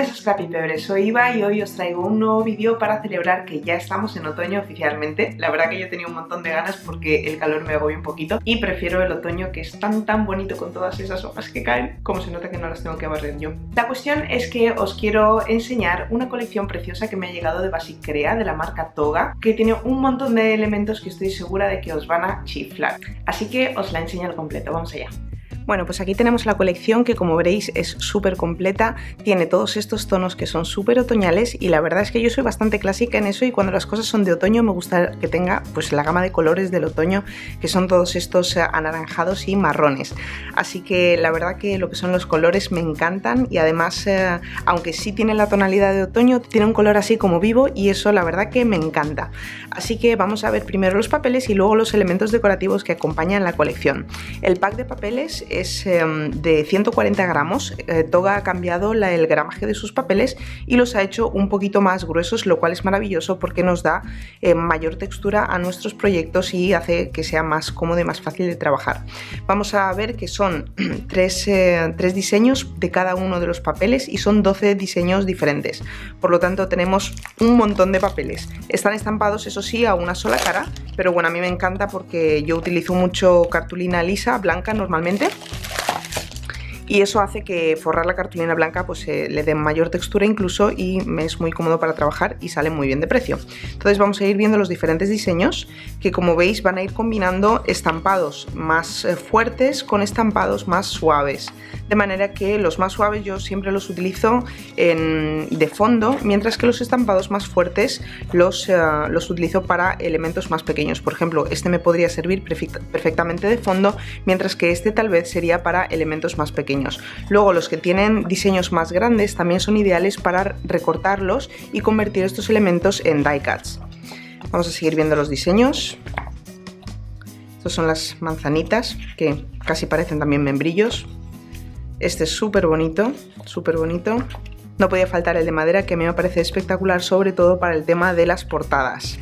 Bienvenidos a Scrappy soy Iva y hoy os traigo un nuevo vídeo para celebrar que ya estamos en otoño oficialmente. La verdad que yo tenía un montón de ganas porque el calor me agobia un poquito y prefiero el otoño que es tan tan bonito con todas esas hojas que caen, como se nota que no las tengo que barrer yo. La cuestión es que os quiero enseñar una colección preciosa que me ha llegado de Basic Crea de la marca Toga, que tiene un montón de elementos que estoy segura de que os van a chiflar. Así que os la enseño al completo, vamos allá. Bueno, pues aquí tenemos la colección que como veréis es súper completa, tiene todos estos tonos que son súper otoñales y la verdad es que yo soy bastante clásica en eso y cuando las cosas son de otoño me gusta que tenga pues la gama de colores del otoño que son todos estos eh, anaranjados y marrones. Así que la verdad que lo que son los colores me encantan y además eh, aunque sí tiene la tonalidad de otoño tiene un color así como vivo y eso la verdad que me encanta. Así que vamos a ver primero los papeles y luego los elementos decorativos que acompañan la colección. El pack de papeles es em, de 140 gramos. Eh, Toga ha cambiado el gramaje de sus papeles y los ha hecho un poquito más gruesos, lo cual es maravilloso porque nos da eh, mayor textura a nuestros proyectos y hace que sea más cómodo y más fácil de trabajar. Vamos a ver que son tres, eh, tres diseños de cada uno de los papeles y son 12 diseños diferentes. Por lo tanto tenemos un montón de papeles. Están estampados, eso sí, a una sola cara, pero bueno, a mí me encanta porque yo utilizo mucho cartulina lisa, blanca normalmente y eso hace que forrar la cartulina blanca pues eh, le dé mayor textura incluso y es muy cómodo para trabajar y sale muy bien de precio. Entonces vamos a ir viendo los diferentes diseños que como veis van a ir combinando estampados más eh, fuertes con estampados más suaves. De manera que los más suaves yo siempre los utilizo de fondo, mientras que los estampados más fuertes los, eh, los utilizo para elementos más pequeños. Por ejemplo, este me podría servir perfectamente de fondo, mientras que este tal vez sería para elementos más pequeños. Luego los que tienen diseños más grandes también son ideales para recortarlos y convertir estos elementos en die cuts. Vamos a seguir viendo los diseños. Estos son las manzanitas que casi parecen también membrillos. Este es súper bonito, súper bonito. No podía faltar el de madera que me parece espectacular, sobre todo para el tema de las portadas.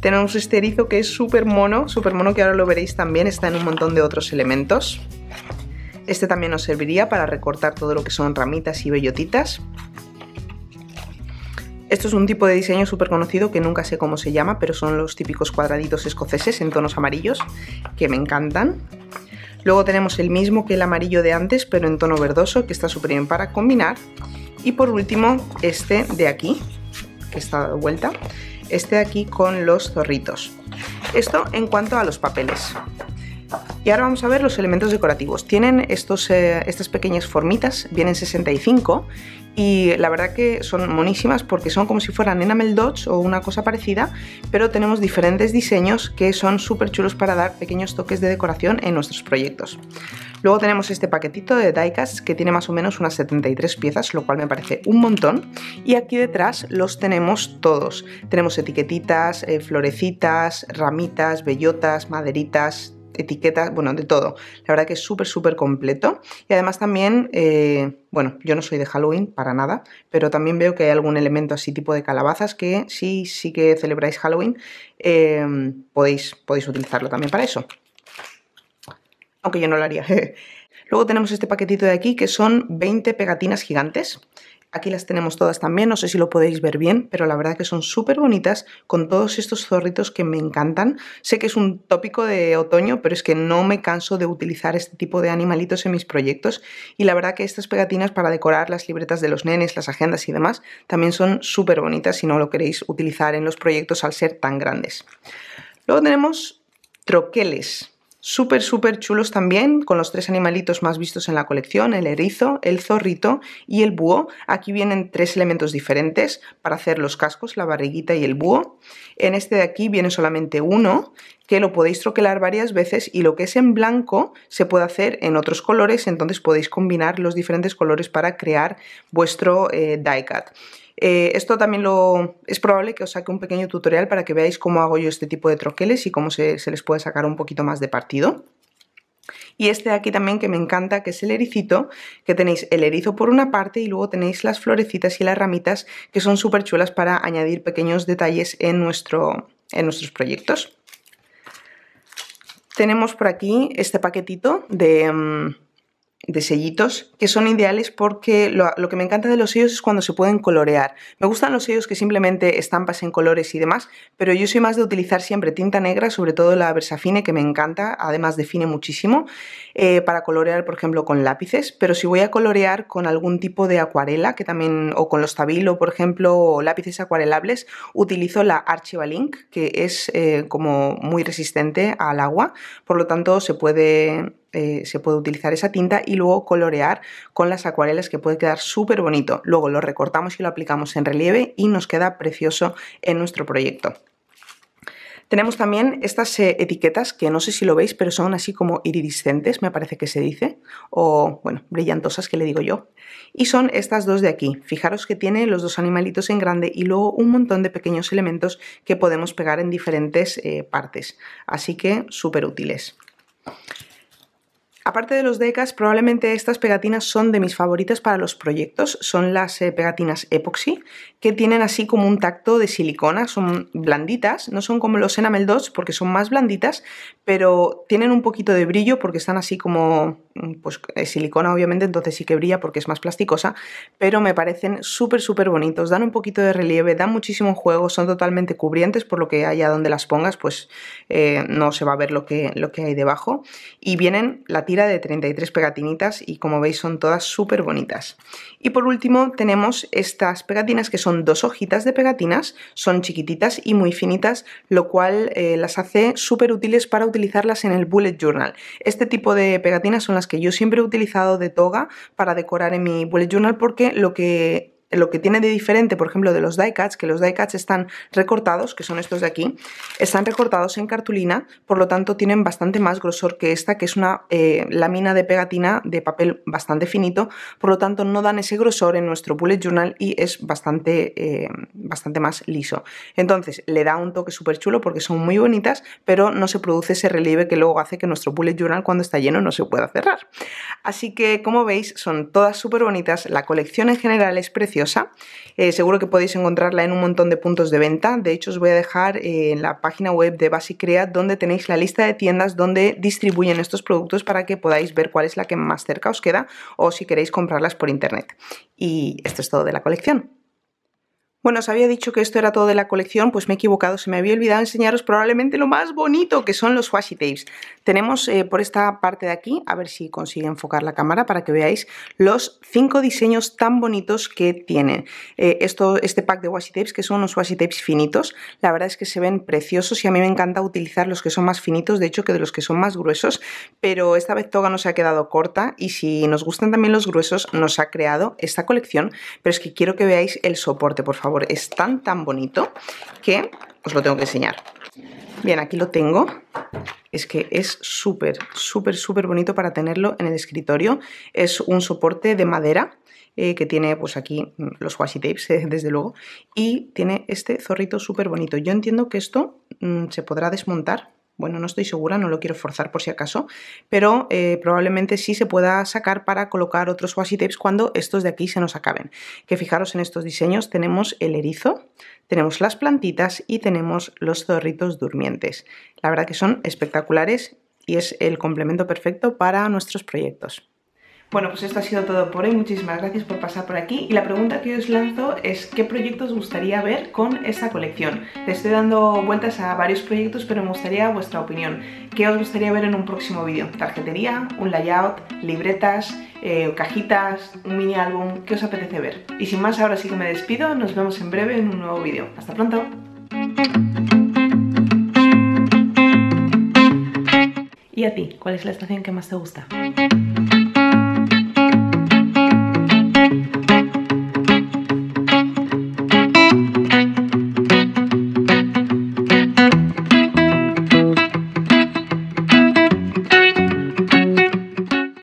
Tenemos este erizo que es súper mono, súper mono que ahora lo veréis también, está en un montón de otros elementos. Este también nos serviría para recortar todo lo que son ramitas y bellotitas. Esto es un tipo de diseño súper conocido que nunca sé cómo se llama, pero son los típicos cuadraditos escoceses en tonos amarillos, que me encantan. Luego tenemos el mismo que el amarillo de antes, pero en tono verdoso, que está súper bien para combinar. Y por último, este de aquí, que está dado vuelta. Este de aquí con los zorritos. Esto en cuanto a los papeles. Y ahora vamos a ver los elementos decorativos. Tienen estos, eh, estas pequeñas formitas, vienen 65 y la verdad que son monísimas porque son como si fueran enamel dots o una cosa parecida, pero tenemos diferentes diseños que son súper chulos para dar pequeños toques de decoración en nuestros proyectos. Luego tenemos este paquetito de diecast que tiene más o menos unas 73 piezas, lo cual me parece un montón. Y aquí detrás los tenemos todos. Tenemos etiquetitas, eh, florecitas, ramitas, bellotas, maderitas, etiquetas, bueno, de todo. La verdad que es súper, súper completo. Y además también, eh, bueno, yo no soy de Halloween para nada, pero también veo que hay algún elemento así tipo de calabazas que sí, sí que celebráis Halloween, eh, podéis, podéis utilizarlo también para eso. Aunque yo no lo haría. Luego tenemos este paquetito de aquí que son 20 pegatinas gigantes. Aquí las tenemos todas también, no sé si lo podéis ver bien, pero la verdad que son súper bonitas con todos estos zorritos que me encantan. Sé que es un tópico de otoño, pero es que no me canso de utilizar este tipo de animalitos en mis proyectos y la verdad que estas pegatinas para decorar las libretas de los nenes, las agendas y demás también son súper bonitas si no lo queréis utilizar en los proyectos al ser tan grandes. Luego tenemos troqueles. Súper, súper chulos también, con los tres animalitos más vistos en la colección, el erizo, el zorrito y el búho. Aquí vienen tres elementos diferentes para hacer los cascos, la barriguita y el búho. En este de aquí viene solamente uno, que lo podéis troquelar varias veces y lo que es en blanco se puede hacer en otros colores, entonces podéis combinar los diferentes colores para crear vuestro eh, die cut. Eh, esto también lo, es probable que os saque un pequeño tutorial para que veáis cómo hago yo este tipo de troqueles y cómo se, les puede sacar un poquito más de partido. Y este de aquí también que me encanta, que es el ericito, que tenéis el erizo por una parte y luego tenéis las florecitas y las ramitas que son súper chulas para añadir pequeños detalles en, nuestro, en nuestros proyectos. Tenemos por aquí este paquetito de... Mm, de sellitos que son ideales porque lo, que me encanta de los sellos es cuando se pueden colorear. Me gustan los sellos que simplemente estampas en colores y demás, pero yo soy más de utilizar siempre tinta negra, sobre todo la Versafine que me encanta, además define muchísimo, eh, para colorear por ejemplo con lápices, pero si voy a colorear con algún tipo de acuarela, que también, o con los Stabilo por ejemplo, o lápices acuarelables, utilizo la Archivalink, que es eh, como muy resistente al agua, por lo tanto se puede eh, se puede utilizar esa tinta y luego colorear con las acuarelas que puede quedar súper bonito. Luego lo recortamos y lo aplicamos en relieve y nos queda precioso en nuestro proyecto. Tenemos también estas eh, etiquetas que no sé si lo veis, pero son así como iridiscentes, me parece que se dice, o bueno, brillantosas que le digo yo. Y son estas dos de aquí. Fijaros que tiene los dos animalitos en grande y luego un montón de pequeños elementos que podemos pegar en diferentes eh, partes. Así que súper útiles. Aparte de los decas, probablemente estas pegatinas son de mis favoritas para los proyectos. Son las eh, pegatinas epoxy, que tienen así como un tacto de silicona, son blanditas, no son como los enamel dots porque son más blanditas, pero tienen un poquito de brillo porque están así como Mm, pues silicona obviamente, entonces sí que brilla porque es más plasticosa, pero me parecen súper súper bonitos, dan un poquito de relieve, dan muchísimo juego, son totalmente cubrientes, por lo que allá donde las pongas pues eh, no se va a ver lo que, lo que hay debajo. Y vienen la tira de 33 pegatinitas y como veis son todas súper bonitas. Y por último tenemos estas pegatinas que son dos hojitas de pegatinas, son chiquititas y muy finitas, lo cual eh, las hace súper útiles para utilizarlas en el bullet journal. Este tipo de pegatinas son las que yo siempre he utilizado de toga para decorar en mi bullet journal porque lo que lo que tiene de diferente, por ejemplo, de los die cuts, que los die cuts están recortados, que son estos de aquí, están recortados en cartulina, por lo tanto tienen bastante más grosor que esta, que es una eh, lámina de pegatina de papel bastante finito, por lo tanto no dan ese grosor en nuestro bullet journal y es bastante, eh, bastante más liso. Entonces le da un toque súper chulo porque son muy bonitas, pero no se produce ese relieve que luego hace que nuestro bullet journal cuando está lleno no se pueda cerrar. Así que como veis son todas súper bonitas, la colección en general es preciosa, eh, seguro que podéis encontrarla en un montón de puntos de venta. De hecho, os voy a dejar eh, en la página web de Basicrea donde tenéis la lista de tiendas donde distribuyen estos productos para que podáis ver cuál es la que más cerca os queda o si queréis comprarlas por internet. Y esto es todo de la colección. Bueno, os había dicho que esto era todo de la colección, pues me he equivocado, se me había olvidado enseñaros probablemente lo más bonito que son los washi tapes. Tenemos eh, por esta parte de aquí, a ver si consigue enfocar la cámara para que veáis los cinco diseños tan bonitos que tienen. Eh, esto, este pack de washi tapes, que son unos washi tapes finitos, la verdad es que se ven preciosos y a mí me encanta utilizar los que son más finitos, de hecho que de los que son más gruesos, pero esta vez Toga nos ha quedado corta y si nos gustan también los gruesos, nos ha creado esta colección, pero es que quiero que veáis el soporte, por favor es tan tan bonito que os lo tengo que enseñar. Bien, aquí lo tengo. Es que es súper, súper, súper bonito para tenerlo en el escritorio. Es un soporte de madera eh, que tiene pues aquí mm, los washi tapes, desde luego, y tiene este zorrito súper bonito. Yo entiendo que esto mm, se podrá desmontar bueno, no estoy segura, no lo quiero forzar por si acaso, pero eh, probablemente sí se pueda sacar para colocar otros washi tapes cuando estos de aquí se nos acaben. Que fijaros en estos diseños, tenemos el erizo, tenemos las plantitas y tenemos los zorritos durmientes. La verdad que son espectaculares y es el complemento perfecto para nuestros proyectos. Bueno, pues esto ha sido todo por hoy. Muchísimas gracias por pasar por aquí. Y la pregunta que os lanzo es ¿qué proyectos os gustaría ver con esta colección? Le estoy dando vueltas a varios proyectos, pero me gustaría vuestra opinión. ¿Qué os gustaría ver en un próximo vídeo? ¿Tarjetería? ¿Un layout? ¿Libretas? Eh, ¿Cajitas? ¿Un mini álbum? ¿Qué os apetece ver? Y sin más, ahora sí que me despido. Nos vemos en breve en un nuevo vídeo. ¡Hasta pronto! ¿Y a ti? ¿Cuál es la estación que más te gusta?